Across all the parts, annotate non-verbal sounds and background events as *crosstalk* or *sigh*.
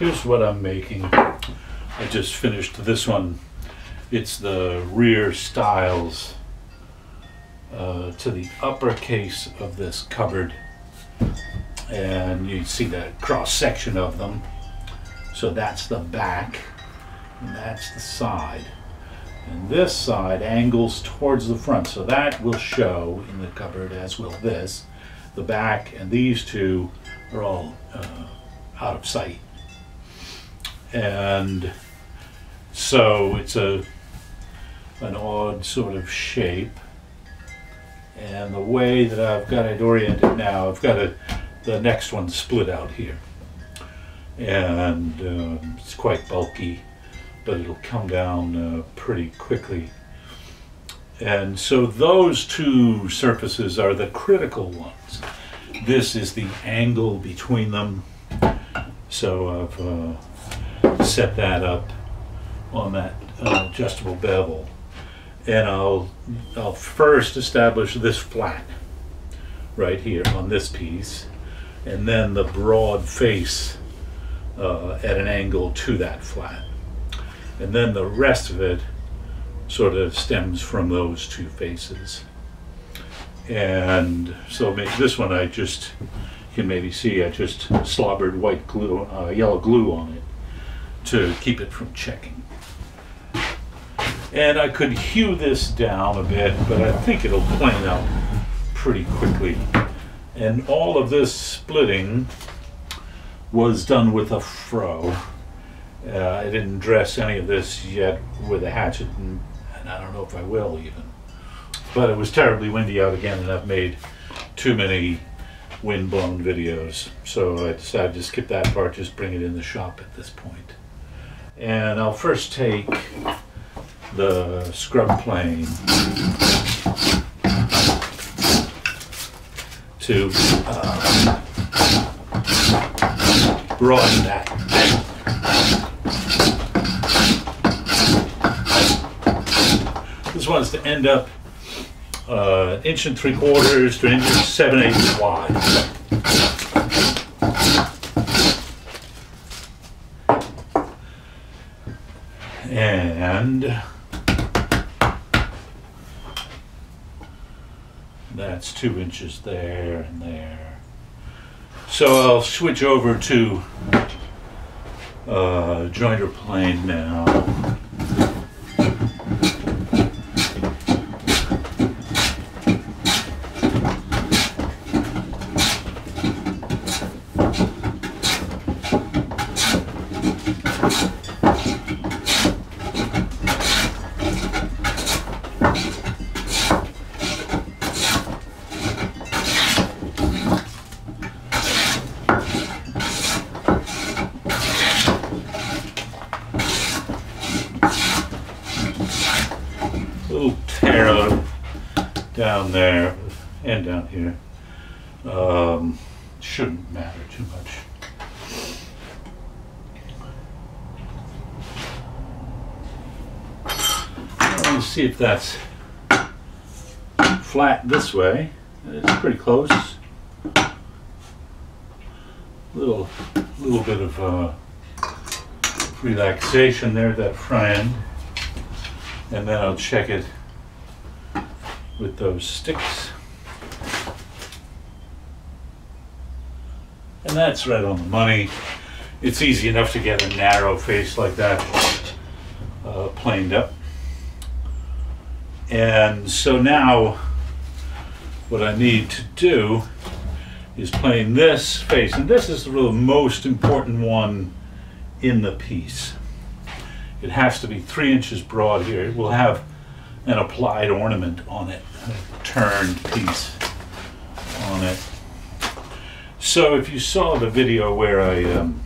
Here's what I'm making. I just finished this one. It's the rear stiles uh, to the upper case of this cupboard. And you see the cross section of them. So that's the back, and that's the side. And this side angles towards the front, so that will show in the cupboard, as will this. The back and these two are all uh, out of sight. And so it's a an odd sort of shape. And the way that I've got it oriented now, I've got it, the next one split out here. And um, it's quite bulky, but it'll come down uh, pretty quickly. And so those two surfaces are the critical ones. This is the angle between them. So I've uh, set that up on that uh, adjustable bevel. And I'll, I'll first establish this flat right here on this piece, and then the broad face uh, at an angle to that flat. And then the rest of it sort of stems from those two faces. And so this one I just, you can maybe see, I just slobbered white glue, uh, yellow glue on it to keep it from checking. And I could hew this down a bit, but I think it'll plane out pretty quickly. And all of this splitting was done with a froe. Uh, I didn't dress any of this yet with a hatchet, and, and I don't know if I will even. But it was terribly windy out again, and I've made too many wind-blown videos. So I decided to skip that part, just bring it in the shop at this point. And I'll first take the scrub plane to uh, broaden that. This one's to end up uh, inch and three quarters to inch and seven eighths wide. And that's two inches there and there. So I'll switch over to uh, jointer plane now. little tear out down there and down here. Um, shouldn't matter too much. Let's see if that's flat this way. It's pretty close. Little, little bit of uh, relaxation there at that front end and then I'll check it with those sticks. And that's right on the money. It's easy enough to get a narrow face like that uh, planed up. And so now what I need to do is plane this face, and this is the most important one in the piece. It has to be three inches broad here. It will have an applied ornament on it, a turned piece on it. So if you saw the video where I um,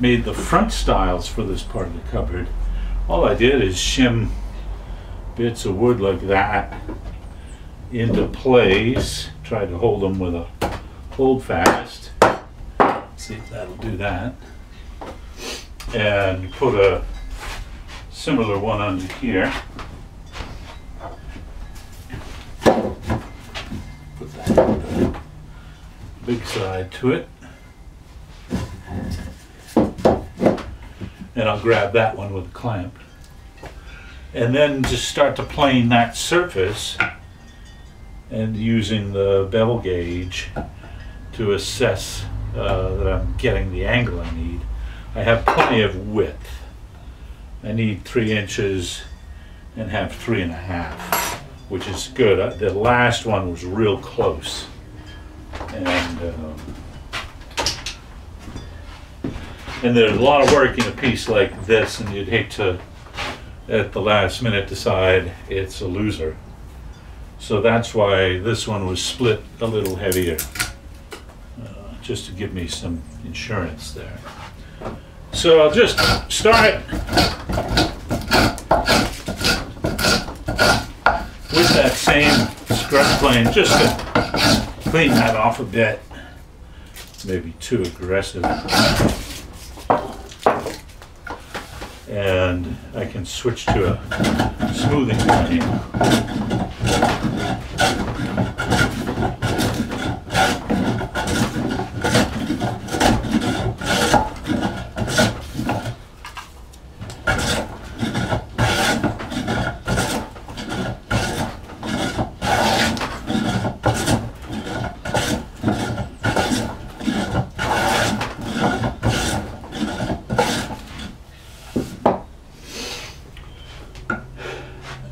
made the front stiles for this part of the cupboard, all I did is shim bits of wood like that into place. Tried to hold them with a hold fast. See if that'll do that and put a similar one under here. Put that big side to it. and I'll grab that one with a clamp. And then just start to plane that surface and using the bevel gauge to assess uh, that I'm getting the angle I need. I have plenty of width. I need three inches and have three and a half, which is good. Uh, The last one was real close. And, um, and there's a lot of work in a piece like this, and you'd hate to, at the last minute, decide it's a loser. So that's why this one was split a little heavier, uh, just to give me some insurance there. So I'll just start with that same scrub plane, just to clean that off a bit. Maybe too aggressive. And I can switch to a smoothing plane.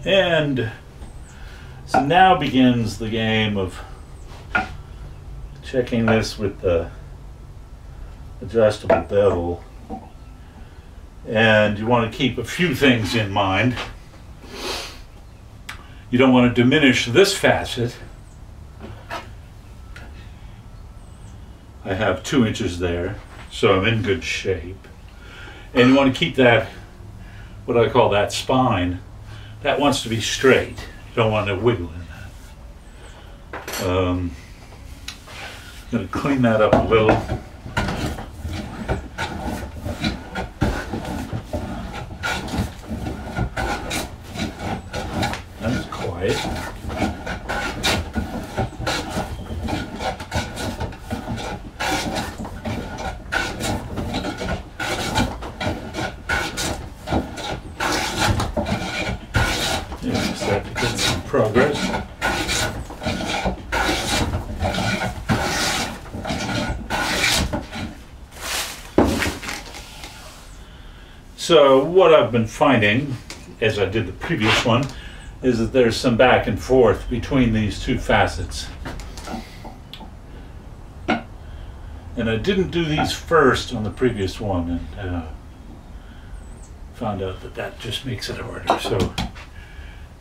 And so now begins the game of checking this with the adjustable bevel. And you want to keep a few things in mind. You don't want to diminish this facet. I have two inches there, so I'm in good shape. And you want to keep that, what I call that spine, that wants to be straight. You don't want to wiggle that. Um, to clean that up a little. That's quiet. Yeah, start to get some progress. So what I've been finding, as I did the previous one, is that there's some back and forth between these two facets. And I didn't do these first on the previous one, and uh, found out that that just makes it harder. So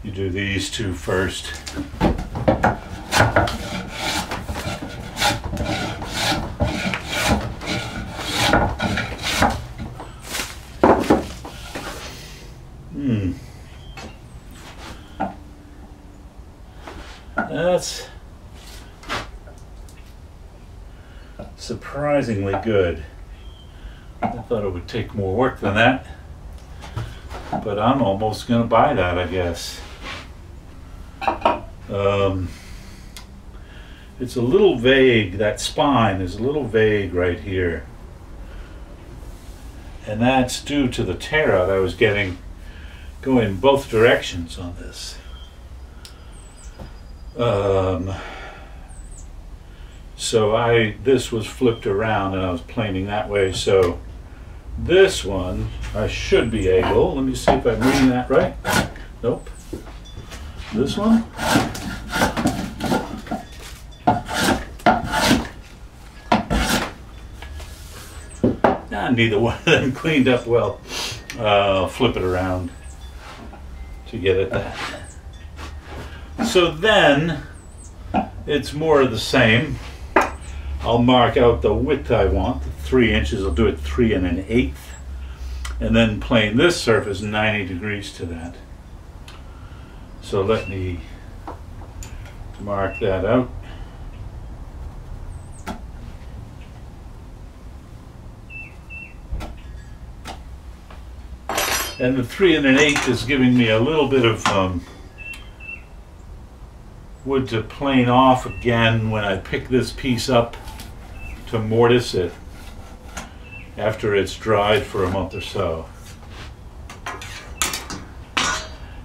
you do these two first. Hmm. That's surprisingly good. I thought it would take more work than that. But I'm almost gonna buy that, I guess. Um, it's a little vague, that spine is a little vague right here. And that's due to the tear out I was getting going both directions on this. Um, so I, this was flipped around and I was planing that way, so this one, I should be able, let me see if I'm reading that right. Nope. This one? Ah, neither one of them *laughs* cleaned up well. Uh, flip it around to get at that. So then, it's more of the same. I'll mark out the width I want, three inches, I'll do it three and an eighth. And then plane this surface 90 degrees to that. So let me mark that out. And the three and an eighth is giving me a little bit of um, wood to plane off again when I pick this piece up to mortise it after it's dried for a month or so.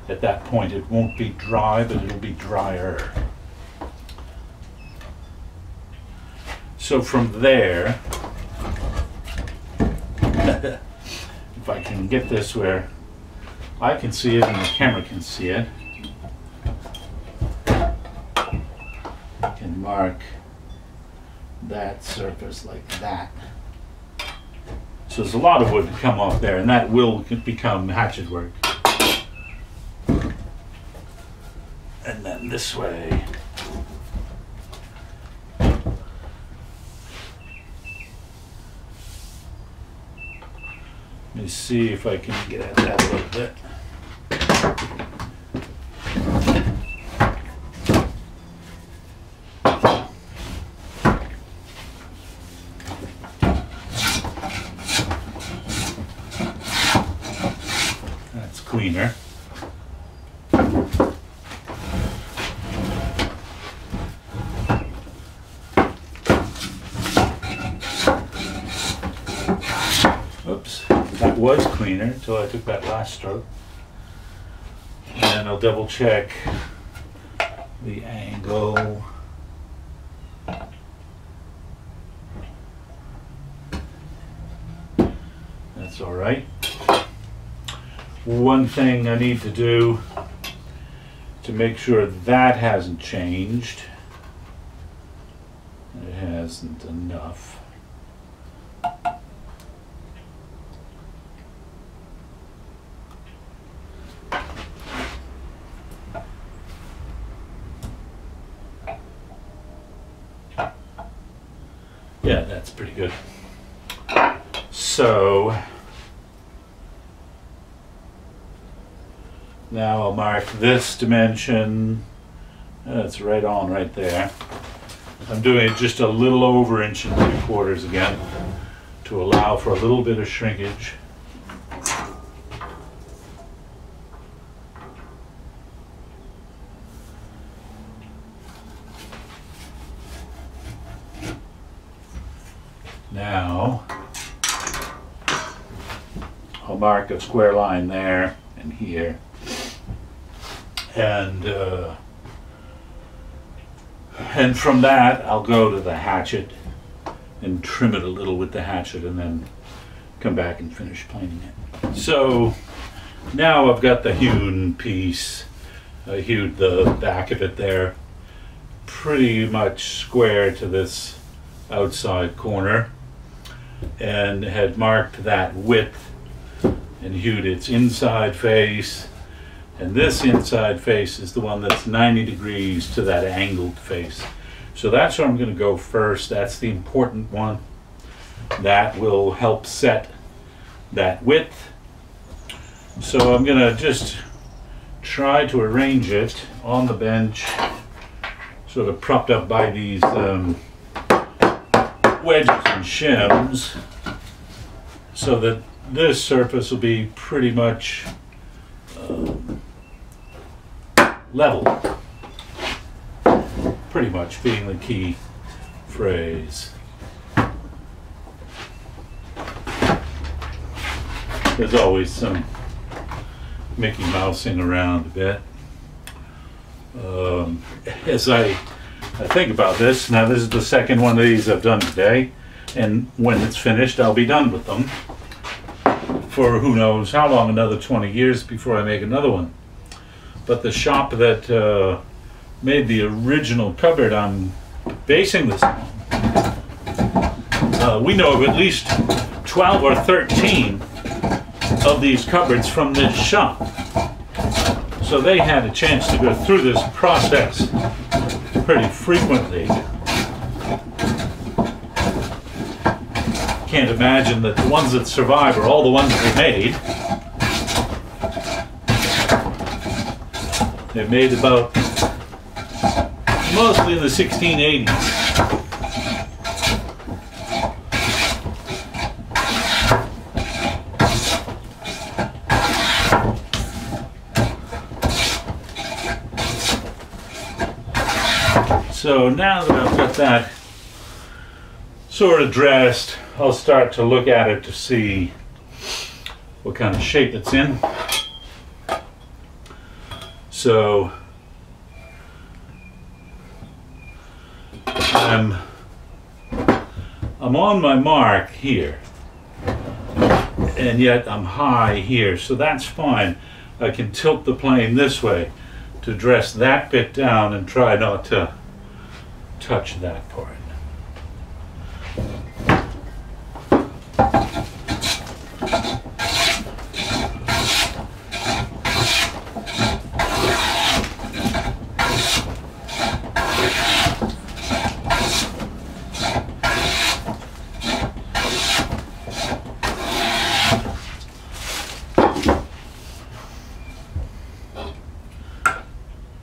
At that point, it won't be dry, but it'll be drier. So from there, *laughs* if I can get this where I can see it and the camera can see it, I can mark that surface like that. So there's a lot of wood to come off there, and that will become hatchet work. And then this way. Let me see if I can get at that a little bit. That's cleaner. Oops, that was cleaner until I took that last stroke. And I'll double check the angle. That's all right. One thing I need to do to make sure that hasn't changed. It hasn't enough. Yeah, that's pretty good. So now I'll mark this dimension. That's right on right there. I'm doing it just a little over inch and three quarters again to allow for a little bit of shrinkage. Now, I'll mark a square line there and here. And, uh, and from that, I'll go to the hatchet and trim it a little with the hatchet and then come back and finish planing it. So now I've got the hewn piece. I hewed the back of it there pretty much square to this outside corner and had marked that width and hewed its inside face. And this inside face is the one that's 90 degrees to that angled face. So that's where I'm going to go first. That's the important one. That will help set that width. So I'm going to just try to arrange it on the bench, sort of propped up by these um, wedges and shims so that this surface will be pretty much um, level. Pretty much being the key phrase. There's always some Mickey Mousing around a bit. Um, as I, I think about this, now this is the second one of these I've done today, and when it's finished, I'll be done with them for who knows how long, another 20 years before I make another one. But the shop that uh, made the original cupboard I'm basing this on, uh, we know of at least 12 or 13 of these cupboards from this shop. So they had a chance to go through this process pretty frequently. Can't imagine that the ones that survive are all the ones they made. They made about mostly in the 1680s. So now that I've got that sort of dressed, I'll start to look at it to see what kind of shape it's in. So I'm I'm on my mark here. And yet I'm high here so that's fine. I can tilt the plane this way to dress that bit down and try not to touch that part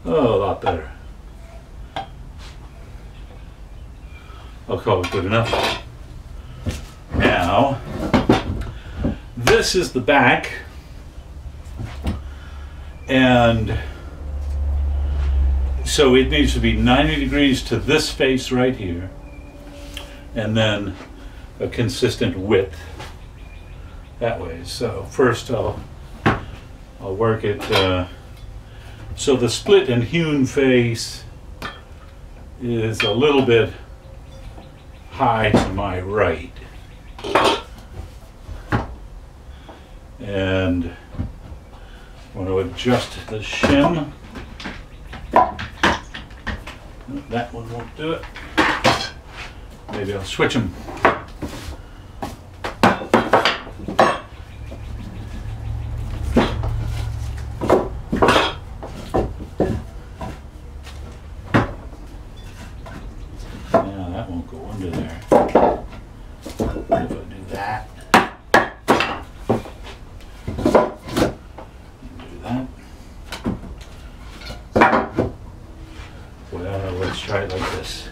Oh, a lot better. I'll call it good enough. Now, this is the back, and so it needs to be 90 degrees to this face right here, and then a consistent width that way. So first I'll I'll work it. Uh, so the split and hewn face is a little bit high to my right. And I want to adjust the shim. That one won't do it. Maybe I'll switch them. Now that won't go under there. What if I do that? Do that. Well, let's try it like this.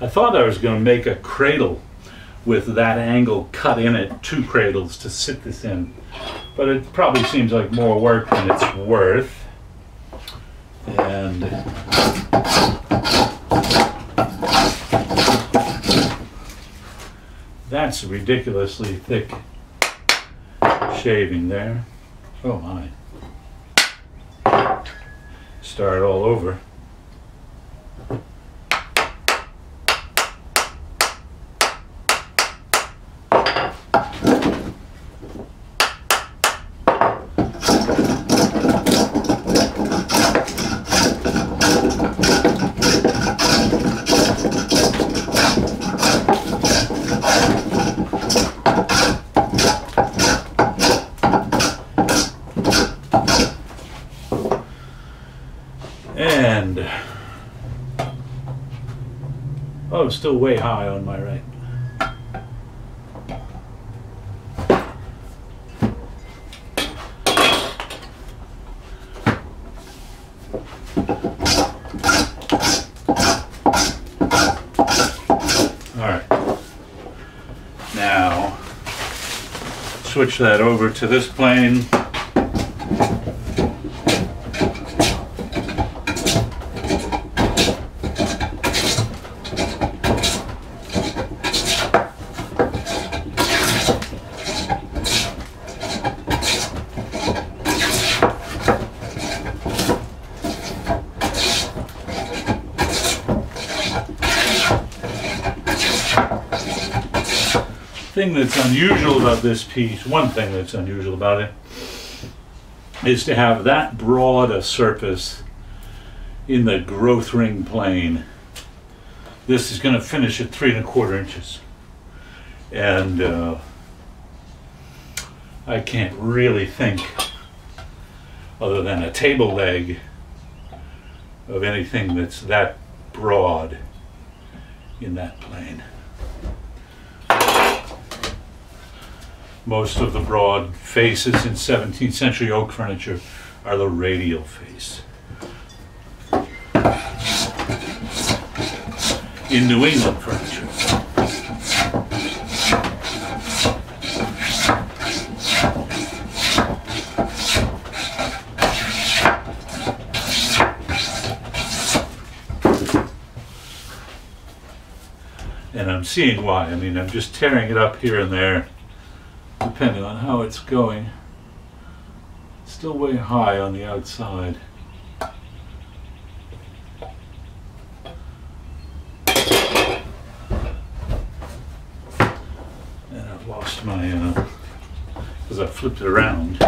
I thought I was going to make a cradle with that angle cut in it, two cradles to sit this in. But it probably seems like more work than it's worth. And that's ridiculously thick shaving there. Oh my. Start all over. And oh, still way high on my. Now switch that over to this plane. Thing that's unusual about this piece, one thing that's unusual about it, is to have that broad a surface in the growth ring plane. This is going to finish at three and a quarter inches. And uh, I can't really think, other than a table leg, of anything that's that broad in that plane. Most of the broad faces in 17th century oak furniture are the radial face. In New England furniture. And I'm seeing why. I mean, I'm just tearing it up here and there depending on how it's going. Still way high on the outside. And I've lost my, uh, because I flipped it around.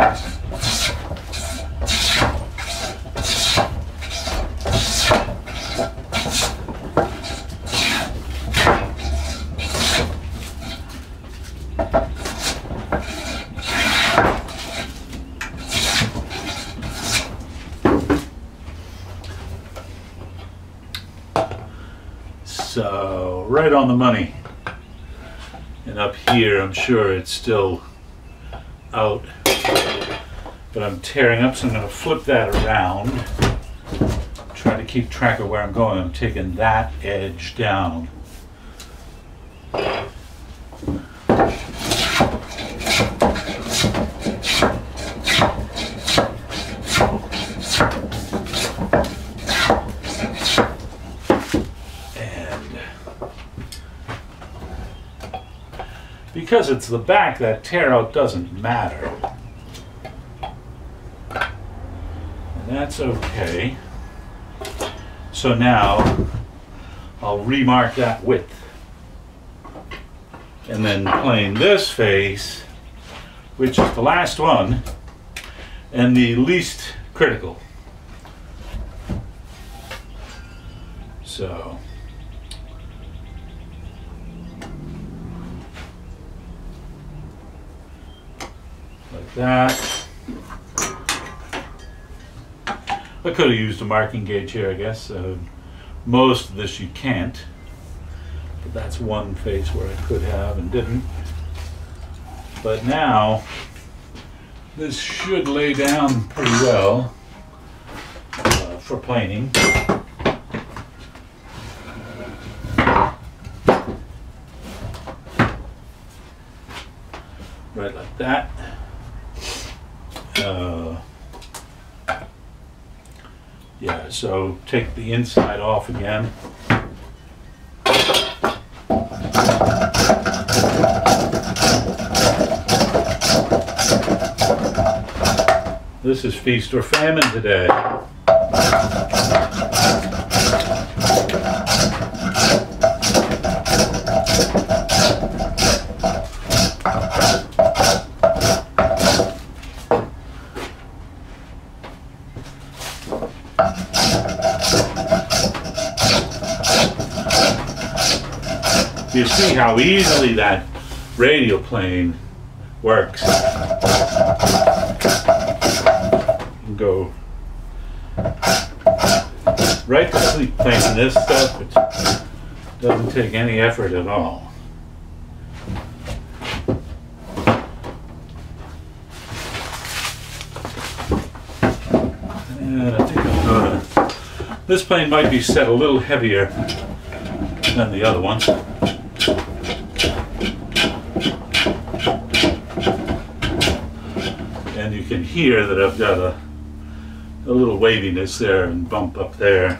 So, right on the money. And up here, I'm sure it's still out. But I'm tearing up, so I'm going to flip that around. Try to keep track of where I'm going. I'm taking that edge down. And because it's the back, that tear out doesn't matter. And that's okay. So now I'll remark that width. And then plane this face, which is the last one and the least critical. So that. I could have used a marking gauge here, I guess. Uh, most of this you can't, but that's one face where I could have and didn't. But now, this should lay down pretty well uh, for planing. Right like that. Uh, yeah, so take the inside off again. This is feast or famine today. You see how easily that radial plane works. Go right to sleep playing this stuff. Doesn't take any effort at all. And I think I'm gonna, this plane might be set a little heavier than the other one. You can hear that I've got a, a little waviness there and bump up there.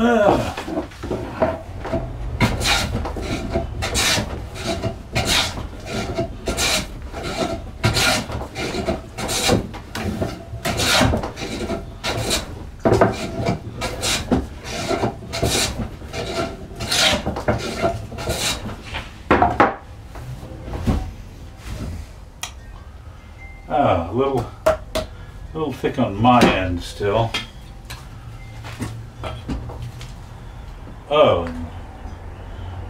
Ah. Ah, a little, a little thick on my end still. Oh, and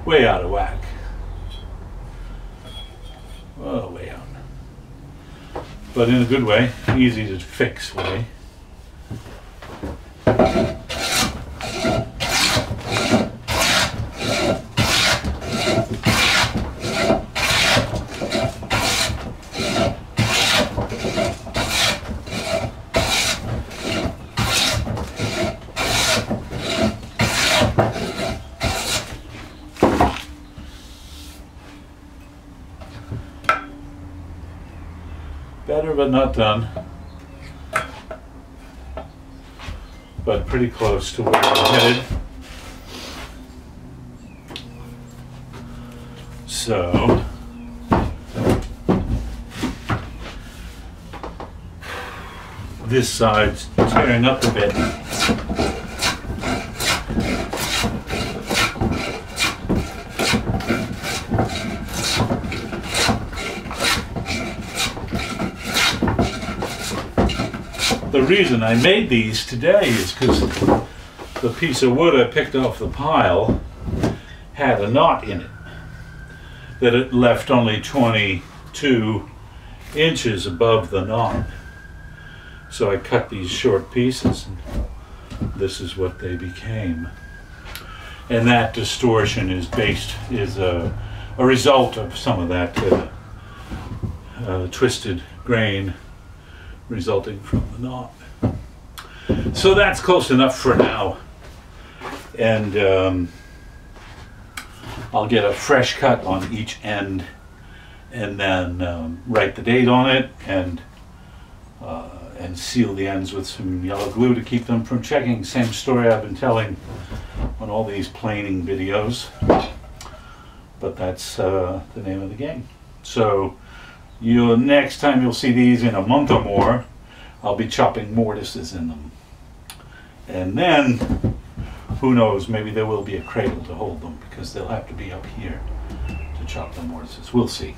way out of whack. Oh, way out. But in a good way, easy to fix way. but not done. But pretty close to where we're headed. So. This side's tearing up a bit. The reason I made these today is because the piece of wood I picked off the pile had a knot in it that it left only 22 inches above the knot. So I cut these short pieces and this is what they became. And that distortion is based, is a, a result of some of that uh, uh, twisted grain resulting from the knot. So that's close enough for now. And um, I'll get a fresh cut on each end and then um, write the date on it and uh, and seal the ends with some yellow glue to keep them from checking. Same story I've been telling on all these planing videos. But that's uh, the name of the game. So you next time you'll see these in a month or more, I'll be chopping mortises in them. And then, who knows, maybe there will be a cradle to hold them because they'll have to be up here to chop the mortises. We'll see.